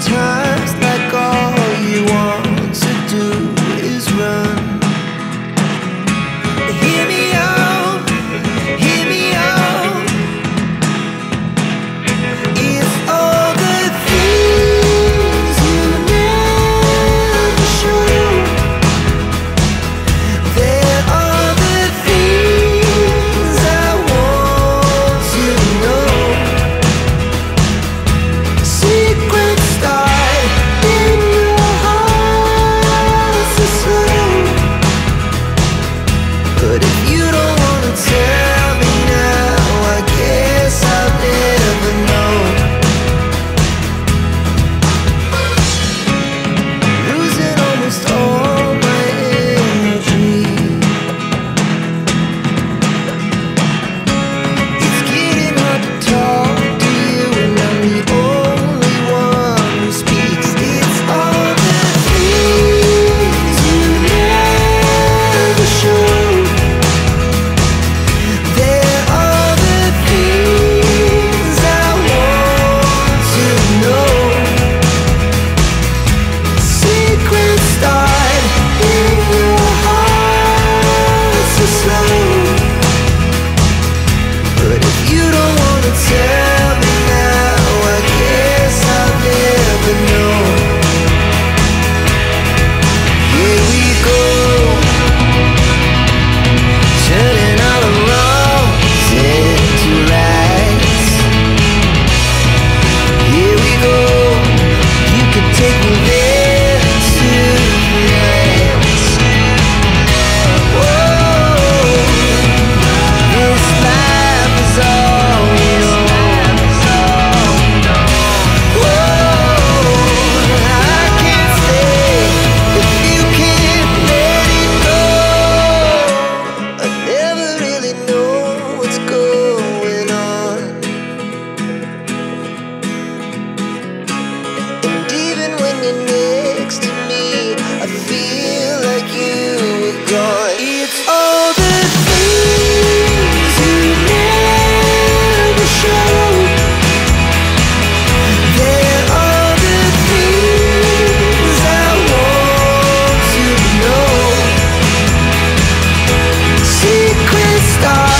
time. stars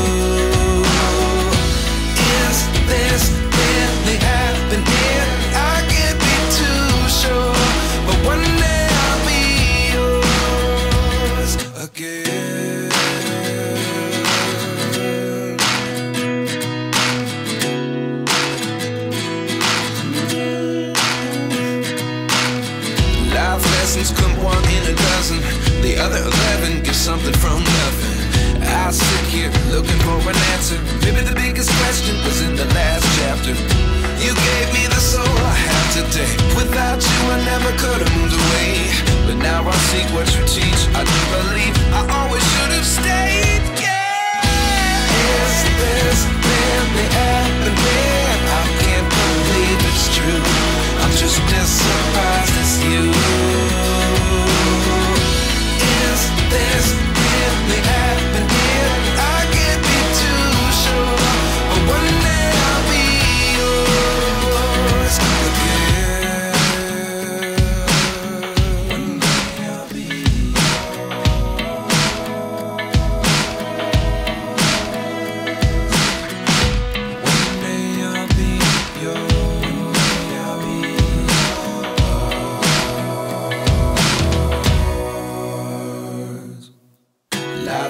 What you teach. I do believe I always should have stayed. Yeah. Is this really happening? I can't believe it's true. I'm just as